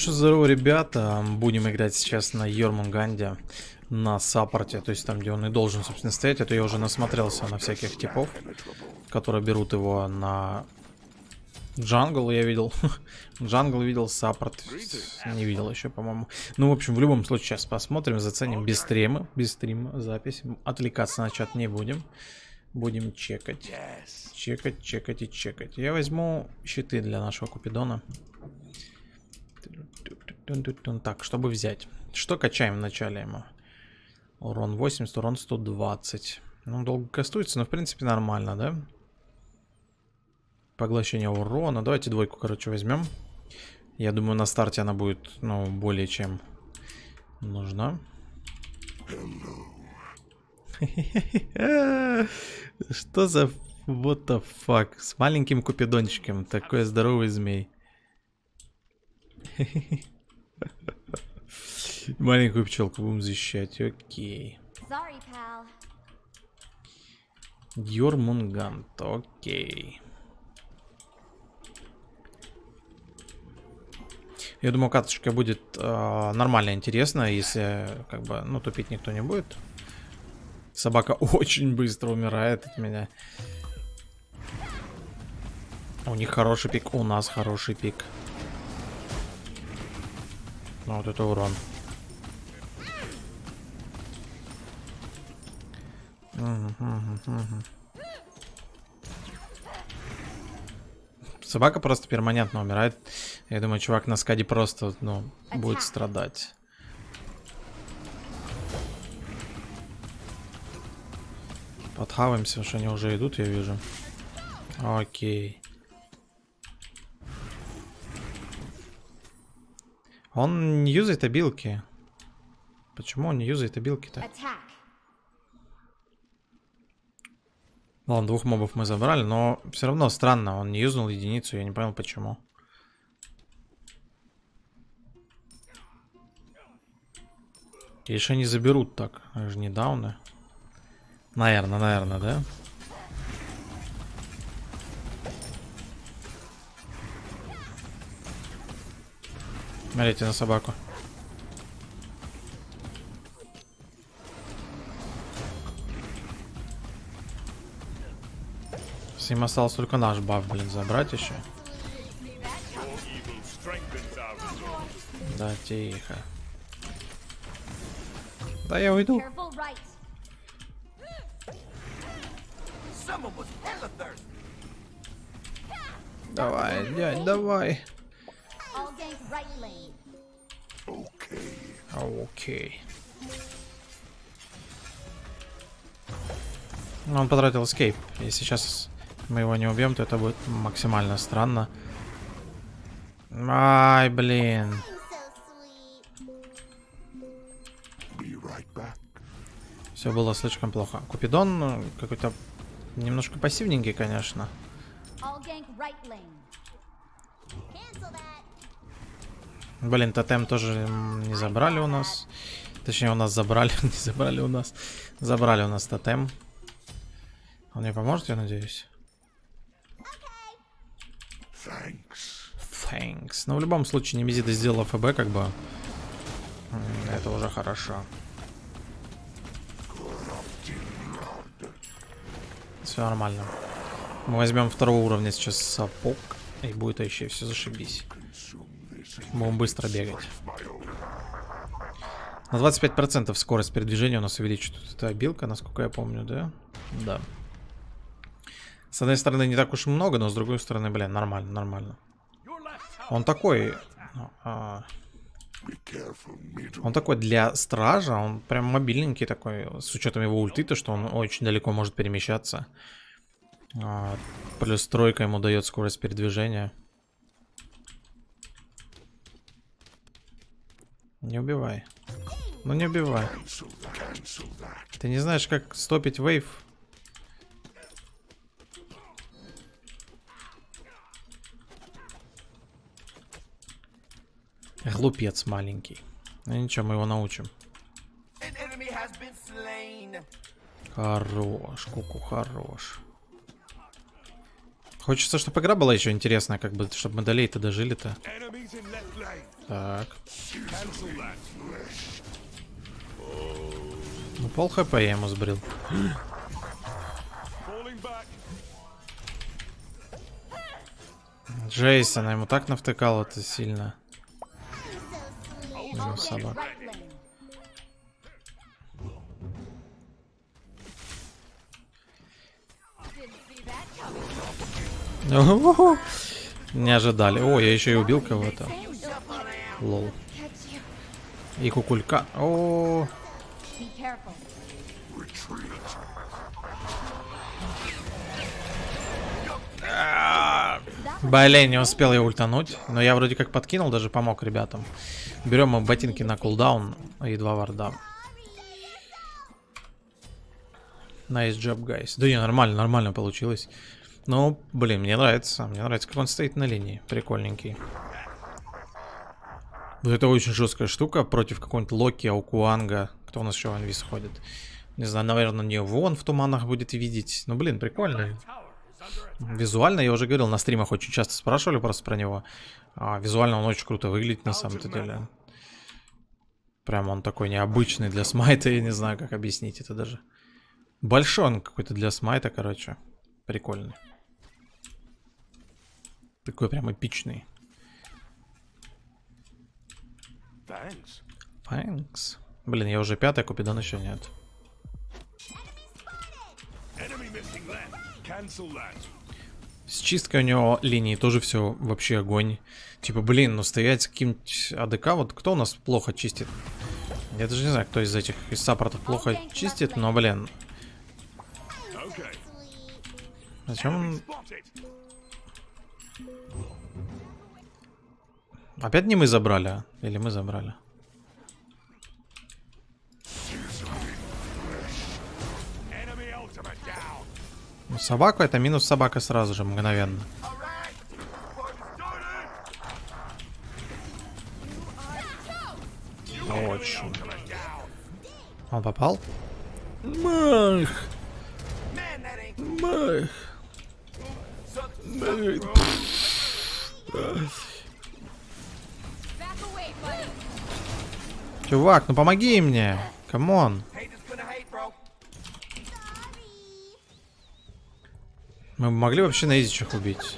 Что, здорово, ребята. Будем играть сейчас на Йормунганде на саппорте, то есть там, где он и должен, собственно, стоять. Это я уже насмотрелся на всяких типов, которые берут его на jungle, я видел. jungle видел, саппорт не видел еще, по-моему. Ну, в общем, в любом случае, сейчас посмотрим, заценим без стрима, без стрима запись. Отвлекаться на чат не будем. Будем чекать. Чекать, чекать и чекать. Я возьму щиты для нашего Купидона. Так, чтобы взять. Что качаем вначале ему? Урон 80, урон 120. Ну, долго кастуется, но в принципе нормально, да? Поглощение урона. Давайте двойку, короче, возьмем. Я думаю, на старте она будет, ну, более чем нужна. Что за what the fuck? С маленьким купидончиком. Такой здоровый змей. Маленькую пчелку будем защищать, окей. Йормунгант, окей. Я думаю, каточка будет э, нормально интересно, если как бы, ну, тупить никто не будет. Собака очень быстро умирает от меня. У них хороший пик, у нас хороший пик. Ну, вот это урон. Собака просто перманентно умирает. Я думаю, чувак на скаде просто, ну, будет страдать. Подхаваемся, что они уже идут, я вижу. Окей. Он не юзает обилки. Почему он не юзает обилки-то? Ладно, двух мобов мы забрали, но все равно странно, он не юзнул единицу, я не понял почему. Же они заберут так, они же не дауны. Наверное, наверное, да? Смотрите на собаку. С ним осталось только наш баф, блин, забрать еще. Да, тихо. Да я уйду. Давай, дядь, давай. Окей. Он потратил скейп. И сейчас мы его не убьем, то это будет максимально странно. Ай, блин. Все было слишком плохо. Купидон ну, какой-то немножко пассивненький, конечно. Блин, тотем тоже не забрали у нас. Точнее, у нас забрали, не забрали у нас. Забрали у нас тотем. Он мне поможет, я надеюсь? Thanks. Thanks. Но в любом случае, Немезида сделала ФБ, как бы. Это уже хорошо. Все нормально. Мы возьмем второго уровня сейчас сапог. И будет еще все зашибись. Будем быстро бегать. На 25% скорость передвижения у нас увеличит эта обилка, насколько я помню, да? Да. С одной стороны, не так уж и много, но с другой стороны, блин, нормально, нормально. Он такой... А, он такой для стража, он прям мобильненький такой, с учетом его ульты, то что он очень далеко может перемещаться. А, плюс тройка ему дает скорость передвижения. Не убивай. Ну не убивай. Ты не знаешь, как стопить вейв? Глупец маленький. Ну ничего, мы его научим. Хорош, куку, хорош. Хочется, чтобы игра была еще интересная, как бы, чтобы мы долей-то дожили-то. Так. Ну, пол хп я ему сбрил. Джейсон, ему так навтыкал это сильно. Ну, собак. Не ожидали. О, я еще и убил кого-то. Лол. И кукулька. О, careful. блин, не успел я ультануть. Но я вроде как подкинул, даже помог ребятам. Берем мы ботинки на кулдаун и два варда. Nice job, guys. Да не, нормально, нормально получилось. Ну, блин, мне нравится. Мне нравится, как он стоит на линии. Прикольненький. Вот это очень жесткая штука против какого-нибудь Локи, Аукуанга. Кто у нас еще в инвиз ходит? Не знаю, наверное, не вон в туманах будет видеть. Ну, блин, прикольно. Визуально, я уже говорил, на стримах очень часто спрашивали просто про него. А, визуально он очень круто выглядит на самом-то деле. Прям он такой необычный для смайта, я не знаю, как объяснить это даже. Большой он какой-то для смайта, короче. Прикольный. Такой прям эпичный. Thanks. Thanks. Блин, я уже пятый, Купидон еще нет. С чисткой у него линии тоже все вообще огонь. Типа, блин, ну стоять с каким-нибудь АДК, вот кто у нас плохо чистит? Я даже не знаю, кто из этих из саппортов плохо чистит, но, блин, зачем Опять не мы забрали, а? Или мы забрали? Ну, собаку это минус собака сразу же, мгновенно. Очень. Он попал? Мах! Мах! Back Чувак, ну помоги мне! Камон! Мы могли вообще на изичах убить.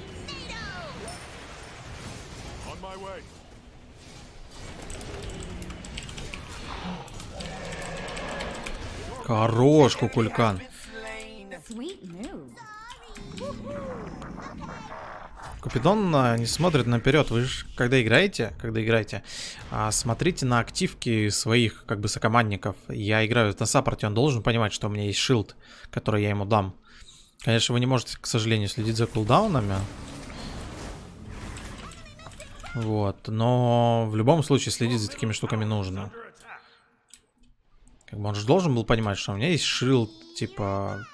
Хорош, кукулькан. Купидон а, не смотрит наперед. Вы же, когда играете, когда играете, смотрите на активки своих, как бы, сокомандников. Я играю на саппорте, он должен понимать, что у меня есть шилд, который я ему дам. Конечно, вы не можете, к сожалению, следить за кулдаунами. Вот, но в любом случае следить за такими штуками нужно. Как бы он же должен был понимать, что у меня есть шилд, типа,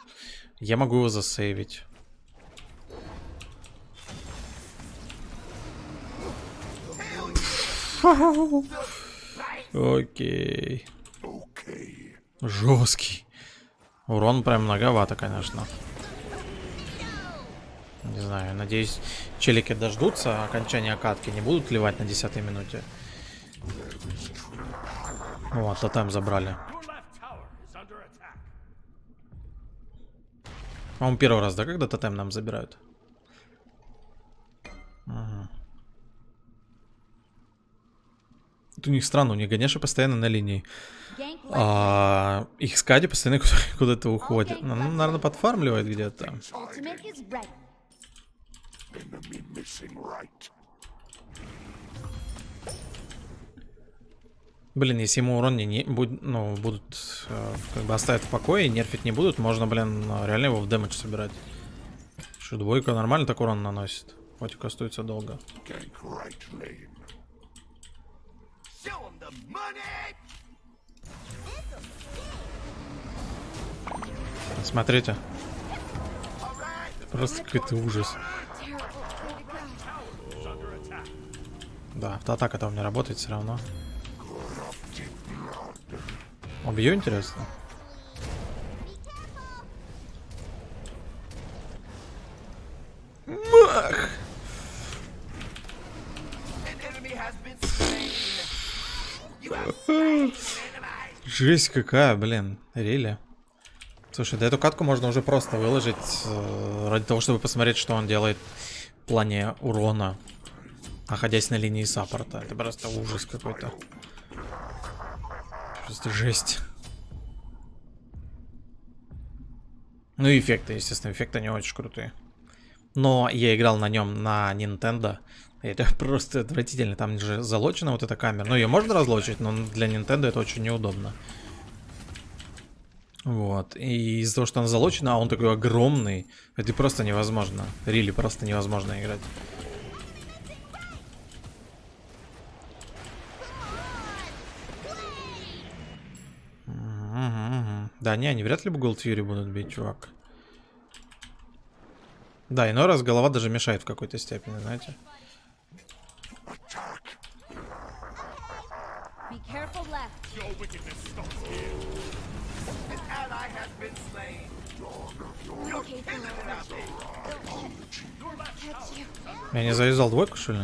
я могу его засейвить. Окей. Жесткий. Урон прям многовато, конечно. Не знаю, надеюсь, челики дождутся окончания катки, не будут ливать на 10 минуте. Вот, тотем забрали. Attack. По-моему, первый раз, да, когда тотем нам забирают? У них странно, у них Ганеша постоянно на линии. А их скади постоянно куда- куда-то уходит. Ну, наверное, подфармливает где-то. Right. Блин, если ему урон не, не буд- ну, будут э, как бы оставить в покое и нерфить не будут, можно, блин, ну, реально его в дэмэдж собирать. Что, двойка нормально так урон наносит. Хоть и кастуется долго. Gank right lane. Смотрите. Просто какой-то ужас. Да, автоатака там не работает все равно. Убью, интересно? Мах! Жесть какая, блин. Рели. Слушай, да эту катку можно уже просто выложить э, ради того, чтобы посмотреть, что он делает в плане урона, находясь на линии саппорта. Это просто ужас какой-то. Просто жесть. Ну и эффекты, естественно, эффекты не очень крутые. Но я играл на нем на Nintendo. Это просто отвратительно. Там же залочена вот эта камера. Ну, ее можно разлочить, но для Nintendo это очень неудобно. Вот. И из-за того, что она залочена, а он такой огромный, это просто невозможно. Рили просто невозможно играть. Да, не, они вряд ли бы Gold Fury будут бить, чувак. Да, иной раз голова даже мешает в какой-то степени, знаете. Okay, Catch you. Я не завязал двойку, что ли?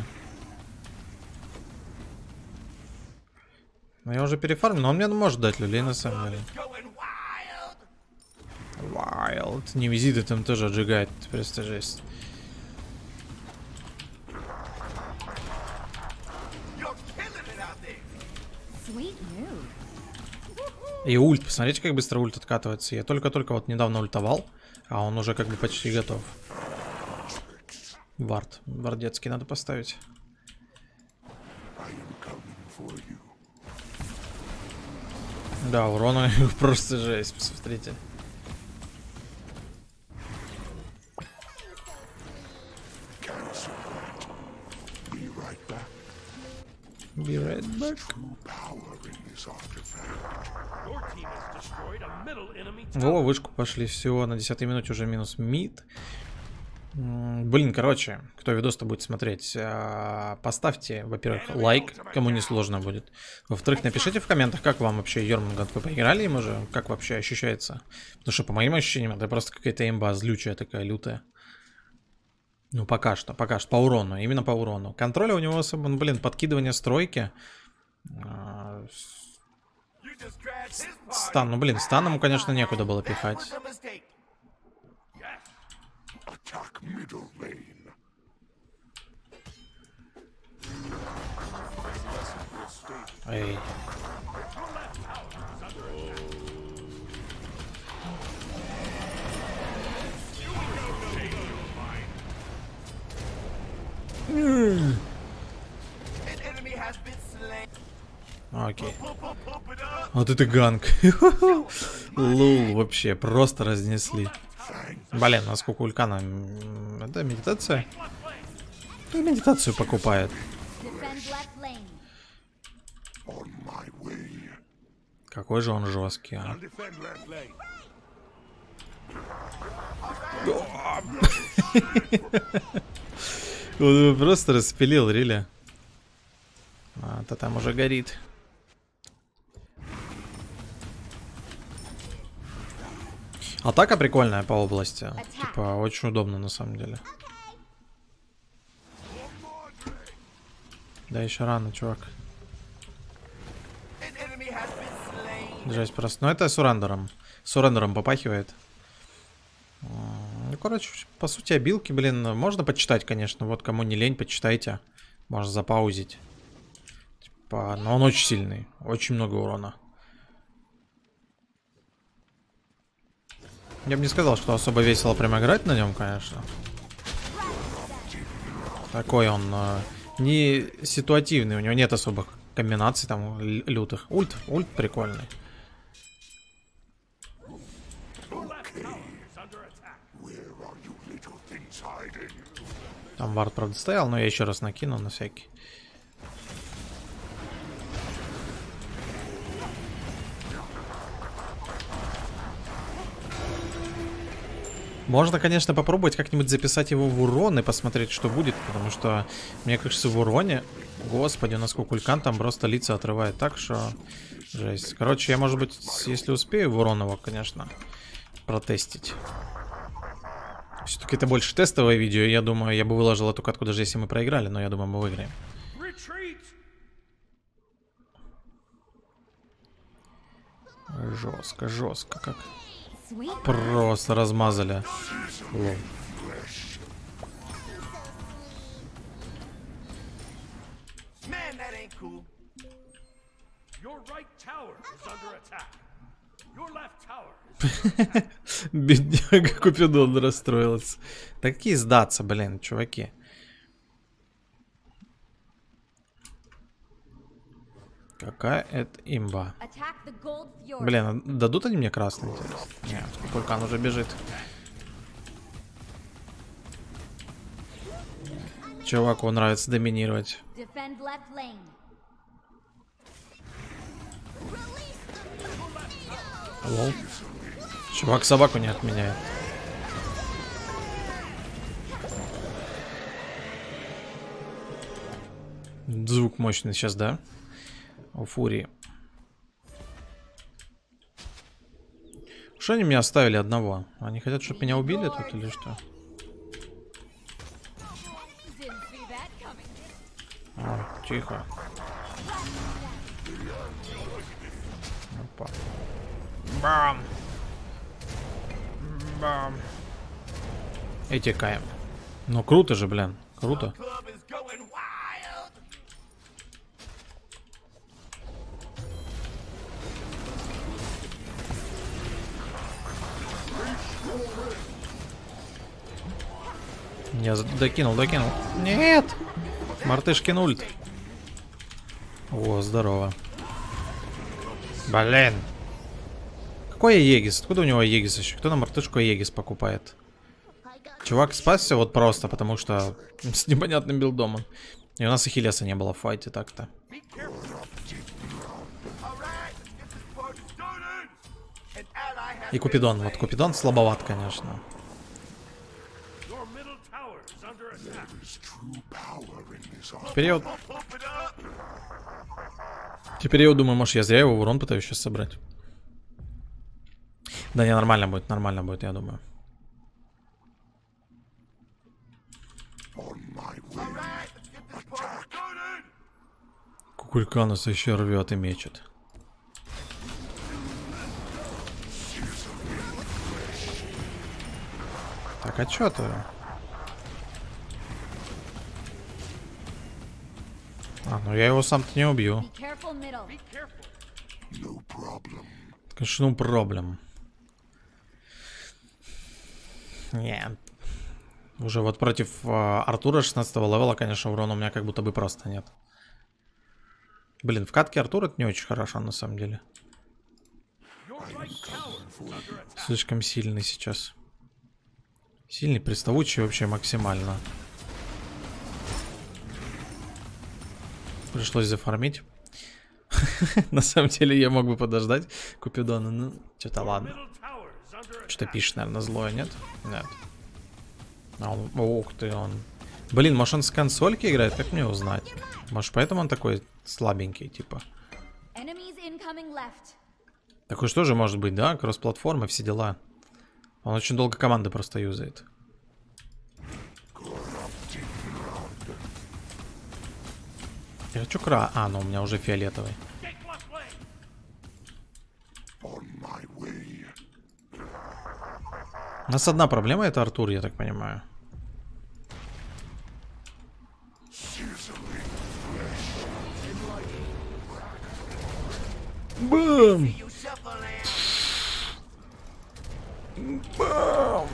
Ну, я уже перефармил, но он мне может дать люлей, на самом деле. Wild. Не визиты там тоже отжигает, просто жесть. И ульт, посмотрите, как быстро ульт откатывается. Я только-только вот недавно ультовал, а он уже как бы почти готов. Вард. Вардецкий надо поставить. Да, урон у них просто жесть, посмотрите. Be right back. Be right back. Power in this artifact. Your team has destroyed a middle enemy Во, вышку пошли, все, на 10 минуте уже минус мид. Блин, короче, кто видос-то будет смотреть, а, поставьте, во-первых, лайк, кому не сложно будет. Во-вторых, напишите в комментах, как вам вообще Йормунганд, вы поиграли им уже, как вообще ощущается. Потому что, по моим ощущениям, это просто какая-то имба злючая такая, лютая. Ну, пока что, пока что, по урону, именно по урону. Контроля у него особо, ну, блин, подкидывание стройки. Стан, ну, блин, станом, конечно, некуда было пихать. Эй. Окей. Вот это ганг. Лул, вообще, просто разнесли. Блин, насколько улькана. Это медитация? Кто медитацию покупает? Какой же он жесткий, а. Он просто распилил, рили. А, то там уже горит. Атака прикольная по области. Типа, очень удобно на самом деле. Да, еще рано, чувак. Жесть просто. Ну, это с урандером. С урандером попахивает. Ну, короче, по сути, обилки, блин, можно почитать, конечно. Вот кому не лень, почитайте. Можно запаузить. Типа, но он очень сильный. Очень много урона. Я бы не сказал, что особо весело прям играть на нем, конечно. Такой он э, не ситуативный, у него нет особых комбинаций там лютых. Ульт, ульт прикольный. Там вард, правда, стоял, но я еще раз накину на всякий. Можно, конечно, попробовать как-нибудь записать его в урон и посмотреть, что будет, потому что, мне кажется, в уроне... Господи, у нас кукулькан там просто лица отрывает так, что... Жесть. Короче, я, может быть, если успею в урон его, конечно, протестить. Все-таки это больше тестовое видео, я думаю, я бы выложил эту катку, даже если мы проиграли, но я думаю, мы выиграем. Жестко, жестко как. Просто размазали. Лол. Is Бедняга Купидон расстроился. Да какие сдаться, блин, чуваки. Какая это имба. Блин, а дадут они мне красный, интересно? Нет, вулкан уже бежит. Чуваку нравится доминировать. Лол. Чувак собаку не отменяет. Звук мощный сейчас, да? У фурии. Что они меня оставили одного? Они хотят, чтобы меня убили тут или что? Coming. А, тихо. Опа. Бам. Бам. И текаем. Ну круто же, блин. Круто. Я докинул, докинул. Нет! Мартышкин ульт. О, здорово. Блин. Какой Егис? Откуда у него Егис еще? Кто на мартышку Егис покупает? Чувак спасся вот просто, потому что с непонятным билдом он. И у нас и Хилеса не было в файте так-то. И Купидон. Вот Купидон слабоват, конечно. Art. Теперь я думаю, может я зря его урон пытаюсь сейчас собрать. Да не, нормально будет, нормально будет, я думаю. On my All way. right, let's get this party started. Кукулька нас еще рвет и мечет. Так, а чё ты? А, ну я его сам-то не убью. No. Конечно, ну проблем. Нет. Уже вот против э, Артура 16 левела, конечно, урона у меня как будто бы просто нет. Блин, в катке Артур это не очень хорошо на самом деле. Слишком сильный сейчас. Сильный, приставучий вообще максимально. Пришлось зафармить. На самом деле я мог бы подождать Купидона, ну, что-то ладно. Middle tower is under Что attack. пишет, наверное, злое, нет? Нет. А он, ух ты, он. Блин, может он с консольки играет? Как мне узнать? Может поэтому он такой слабенький, типа. Такой что же может быть, да? Кросс-платформы, все дела. Он очень долго команды просто юзает. Я хочу кра... А, ну у меня уже фиолетовый. У нас одна проблема, это Артур, я так понимаю. Бам! Бам!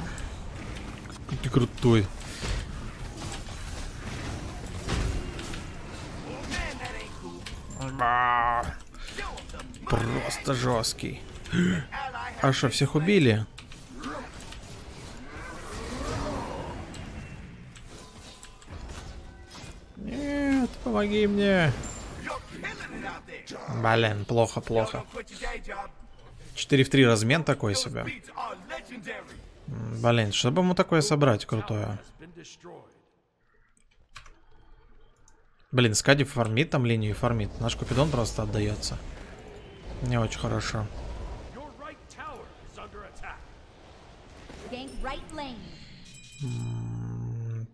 Ты крутой. Просто жесткий. А что, всех убили? Нет, помоги мне. Блин, плохо, плохо. Don't quit your day job. 4 в 3 размен такой себе. Блин, чтобы ему такое собрать крутое. Блин, Скади фармит там линию и фармит. Наш Купидон просто отдается. Не очень хорошо.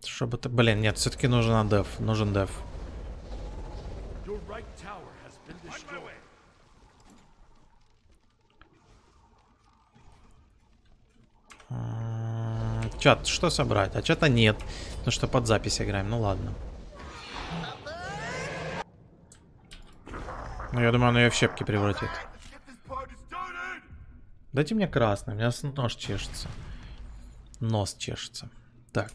Чтобы ты... Блин, нет, все-таки нужен деф. Нужен деф. Чат, что собрать? А чата нет. Ну что, под запись играем. Ну ладно. Ну, я думаю, он ее в щепки превратит. Дайте мне красный, у меня нож чешется. Нос чешется. Так.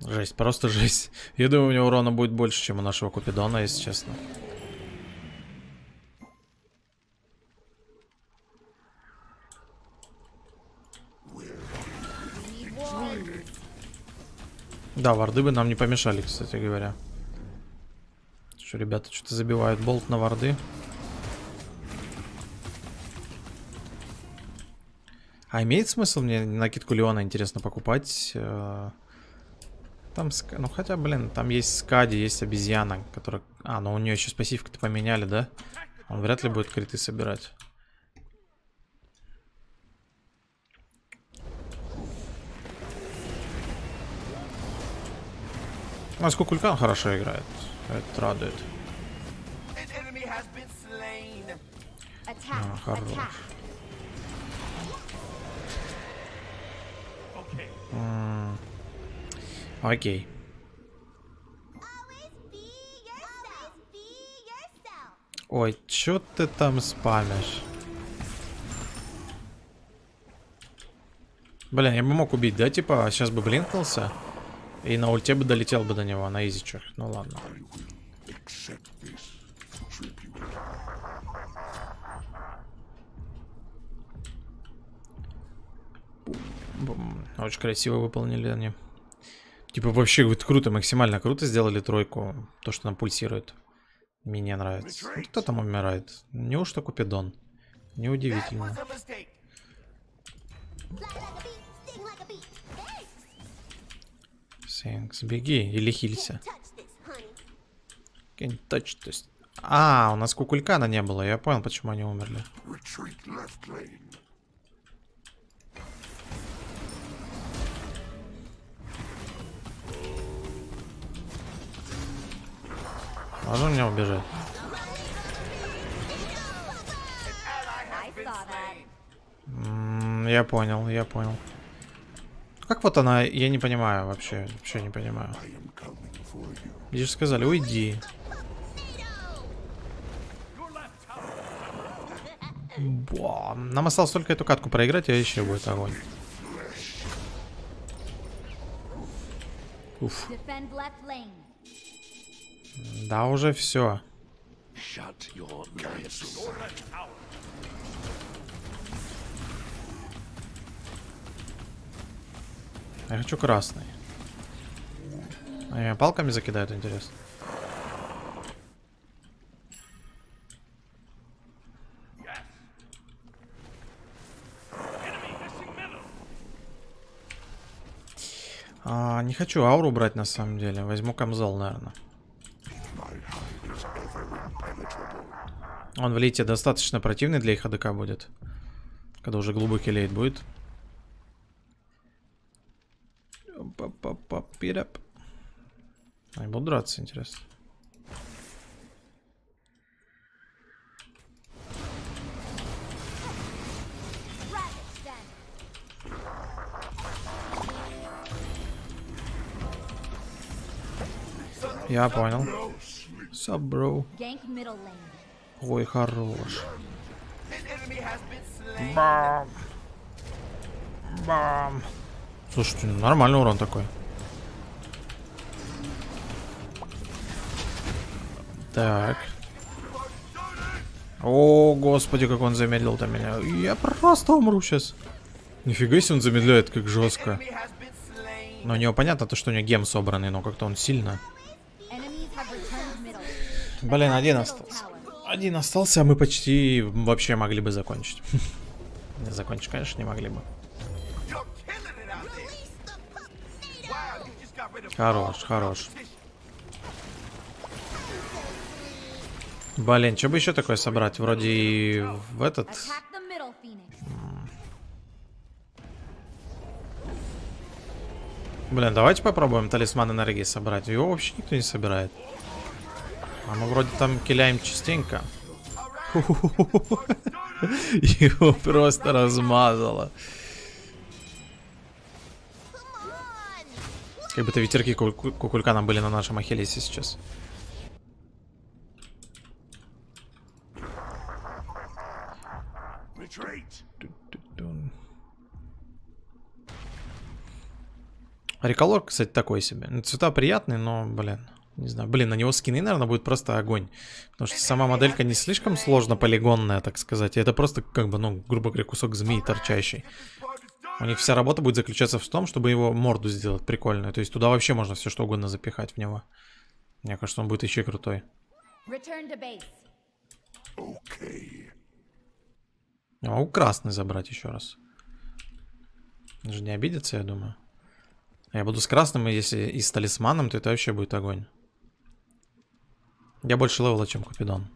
Жесть, просто жесть. Я думаю, у него урона будет больше, чем у нашего Купидона, если честно. Да, варды бы нам не помешали, кстати говоря. Что, ребята что-то забивают болт на варды. А имеет смысл мне накидку Леона, интересно, покупать? Э, Там, ну хотя, блин, там есть Скади, есть обезьяна, которая... А, ну у нее еще спасивку-то поменяли, да? Он вряд ли будет криты собирать. У нас Кукулькан хорошо играет. Это радует. А, хорош. Окей. Ой, чё ты там спамишь? Блин, я бы мог убить, да, типа, сейчас бы блинкнулся, и на ульте бы долетел бы до него, на изичах. Ну ладно. Очень красиво выполнили они. Типа вообще вот круто, максимально круто сделали тройку. То, что нам пульсирует. Мне нравится. Вот Кто там умирает? Неужто Купидон? Неудивительно. Синкс, беги или хилься. Can't touch this. А, у нас кукулькана не было. Я понял, почему они умерли. Можно мне убежать? That. М, Я понял, я понял. Как вот она, я не понимаю вообще, вообще не понимаю. Мне же сказали, уйди. Ба, Нам осталось только эту катку проиграть, и еще будет огонь. Уф, да уже все. Shut your. Я хочу красный. А меня палками закидают, интересно. А, не хочу ауру брать на самом деле. Возьму камзол, наверное. Он в лейте достаточно противный для их АДК будет. Когда уже глубокий лейт будет. Па-па-па-пирап. Они будут драться, интересно. Я понял. Саб, бро. Ой, хорош. Бам. Бам. Слушайте, ну, нормальный урон такой. Так. О, господи, как он замедлил-то меня. Я просто умру сейчас. Нифига себе он замедляет, как жестко. Но у него понятно то, что у него гем собранный, но как-то он сильно. Блин, один остался. Один остался, а мы почти вообще могли бы закончить. Не закончить, конечно, не могли бы. You're killing Блин, что бы еще такое собрать? Вроде и в этот... Блин, давайте попробуем талисман энергии собрать. Его вообще никто не собирает. А мы вроде там киляем частенько. Его просто размазало. Как будто ветерки ку- ку- кукулькана были на нашем Ахиллесе сейчас. Реколор, кстати, такой себе. Ну, Цвета приятные, но, блин, не знаю. Блин, на него скины, наверное, будет просто огонь. Потому что сама моделька не слишком сложно полигонная, так сказать. Это просто, как бы, ну, грубо говоря, кусок змеи торчащий. У них вся работа будет заключаться в том, чтобы его морду сделать прикольную. То есть туда вообще можно все что угодно запихать в него. Мне кажется, он будет еще крутой. Base. Я могу красный забрать еще раз. Он же не обидится, я думаю. А Я буду с красным, и если и с талисманом, то это вообще будет огонь. Я больше левела, чем Купидон.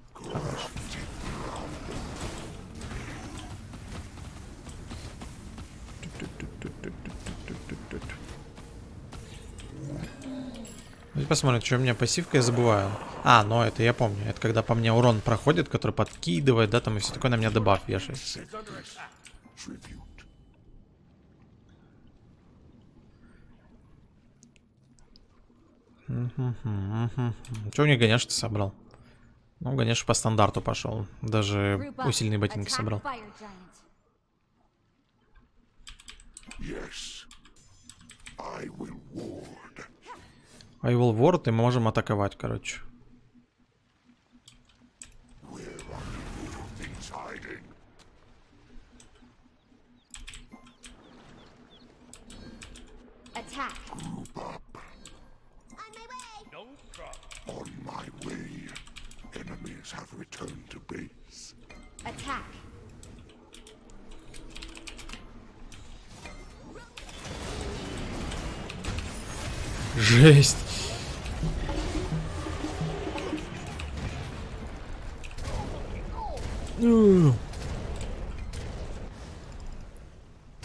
Давайте посмотрим, что у меня пассивка, я забываю. А, ну это я помню. Это когда по мне урон проходит, который подкидывает, да, там и все такое, на меня дебаф вешается. Че у них Ганеш ты собрал? Ну, Ганеш по стандарту пошел. Даже усиленные ботинки собрал. Fire Giant. Yes. I will ward. I will ward, и мы можем атаковать, короче. Attack. Жесть.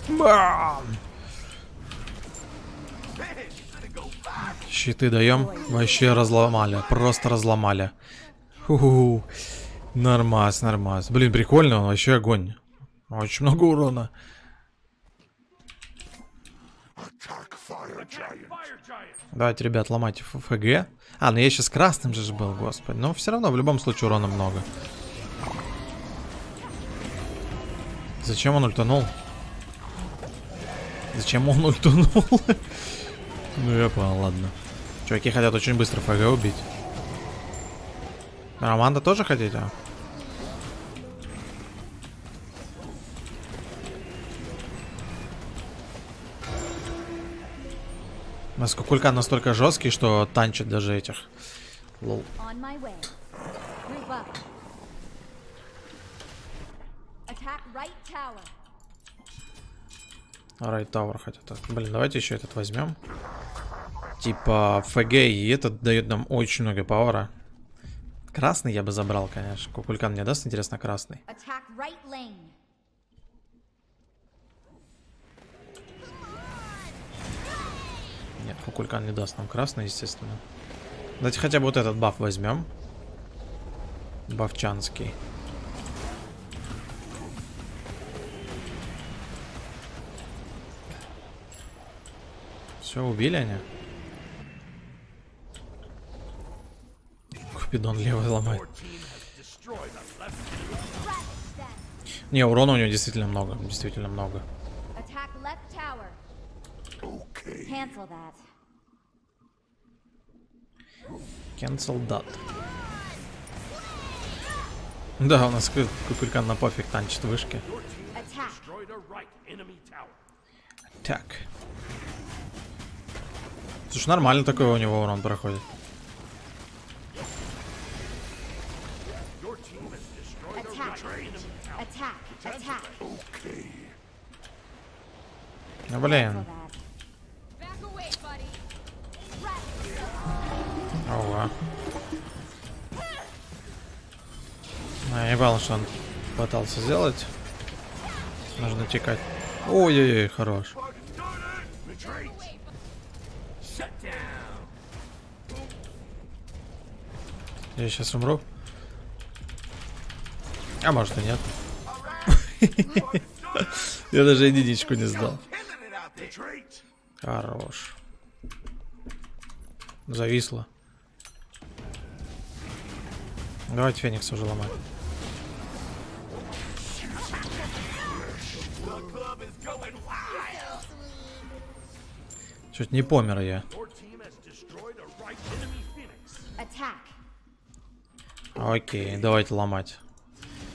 Бам! Щиты даем. Вообще разломали. Просто разломали. Ху-ху. Нормас, нормас. Блин, прикольно, он вообще огонь. Очень много урона. Давайте, ребят, ломайте ФГ. А, ну я сейчас красным же был, господи. Но все равно, в любом случае, урона много. Зачем он ультанул? Зачем он ультанул? ну я понял, ладно. Чуваки хотят очень быстро ФГ убить. Романда тоже хотите? У нас кукулька настолько жесткий, что танчит даже этих. Лол. Райт Тауэр хотят. Блин, давайте еще этот возьмем. Типа ФГ и этот дает нам очень много пауэра. Красный я бы забрал, конечно. Кукулькан мне даст, интересно, красный. Нет, Кукулькан не даст нам красный, естественно. Давайте хотя бы вот этот баф возьмем. Бафчанский. Все, убили они? Купидон левый ломает. Не, урона у него действительно много. Действительно много. Cancel that. Cancel that. Да, у нас ку- кукулькан на пофиг танчит вышки. Так. Слушай, нормально такой у него урон проходит. Ну, блин. Ого. А, я ебал, что он пытался сделать. Нужно текать. Ой-ой-ой, хорош. Я сейчас умру. А может и нет. Я даже единичку не сдал. Хорош. Зависло. Давайте Феникс уже ломать. Чуть не помер я. Окей, давайте ломать.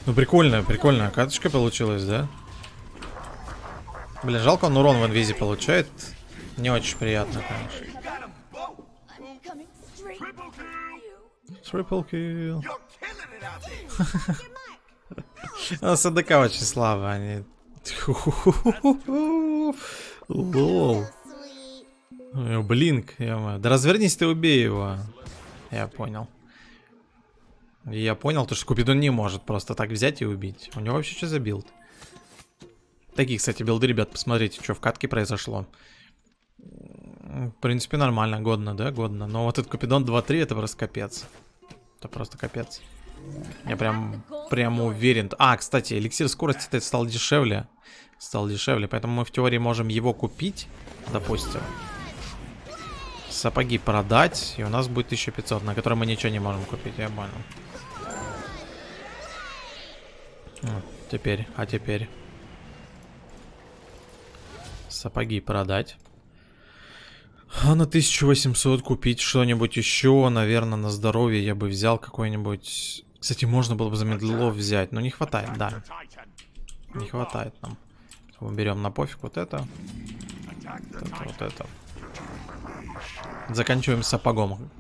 Ну прикольная, прикольная каточка получилась, да? Блин, жалко он урон в инвизе получает. Не очень приятно, конечно. Triple kill! А СДК очень слабо, они... Лол. Э, Blink, ё Да развернись ты, убей его. Я понял. Я понял, то, что Купидон не может просто так взять и убить. У него вообще что за билд? Такие, кстати, билды, ребят, посмотрите, что в катке произошло. В принципе, нормально, годно, да, годно. Но вот этот Купидон 2-3, это просто капец. Это просто капец. Я прям, прям уверен. А, кстати, эликсир скорости то стал дешевле. Стал дешевле, поэтому мы в теории можем его купить, допустим. Сапоги продать, и у нас будет 1500, на которые мы ничего не можем купить, я понял. Теперь, а теперь... Сапоги продать. А на 1800 купить что-нибудь еще, наверное, на здоровье я бы взял какой-нибудь... Кстати, можно было бы замедлилов взять, но не хватает, да. Не хватает нам. Берем на пофиг вот это. Вот это, вот это. Заканчиваем сапогом.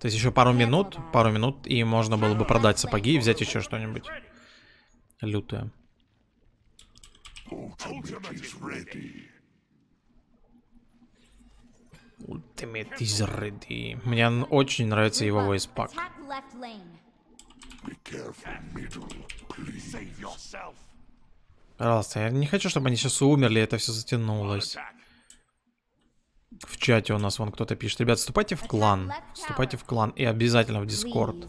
То есть еще пару минут, пару минут, и можно было бы продать сапоги и взять еще что-нибудь лютое. Ultimate is ready. Мне очень нравится его войспак. Пожалуйста, я не хочу, чтобы они сейчас умерли, это все затянулось. В чате у нас вон кто-то пишет. Ребят, вступайте в клан. Вступайте в клан и обязательно в Дискорд.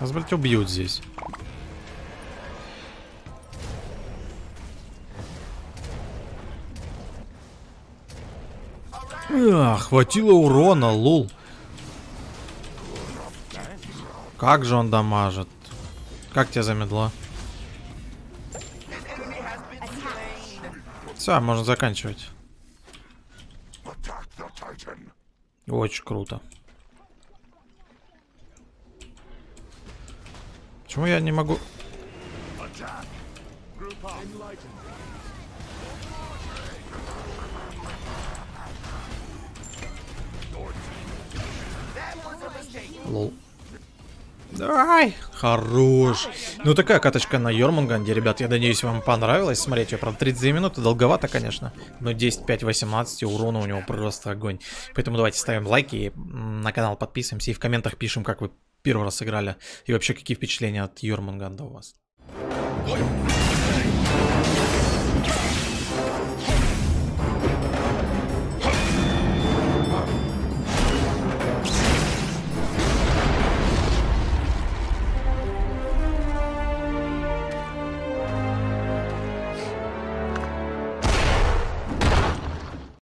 Нас, блядь, убьют здесь. А, хватило урона, лул. Как же он дамажит? Как тебя замедло? Все, можно заканчивать. Очень круто. Почему я не могу... Лол. Давай! Хорош. Ну такая каточка на Йормунганде, ребят. Я надеюсь, вам понравилось. Смотрите, правда, 32 минуты, долговато, конечно. Но 10, 5, 18 урона у него просто огонь. Поэтому давайте ставим лайки, на канал подписываемся и в комментах пишем, как вы первый раз сыграли? И вообще, какие впечатления от Йормунганда у вас?